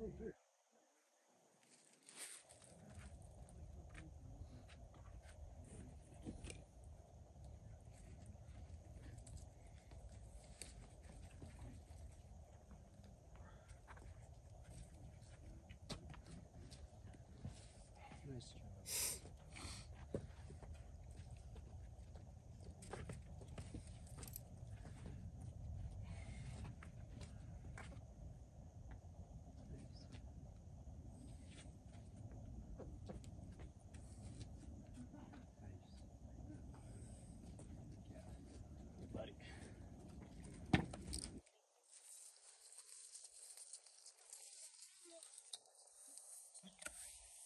Nice job.